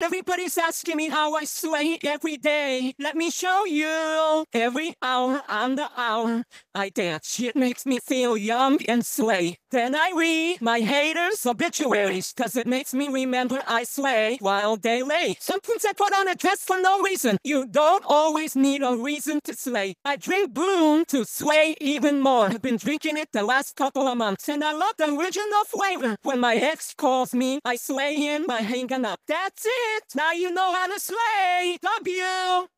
Everybody's asking me how I sway every day. Let me show you. Every hour on the hour, I dance. It makes me feel young and sway. Then I read my haters' obituaries, cause it makes me remember I sway while they lay. Sometimes I put on a dress for no reason. You don't always need a reason to slay. I drink boom to sway even more. I've been drinking it the last couple of months, and I love the original flavor. When my ex calls me, I sway in my hanging up. That's it. Now you know how to slay. W.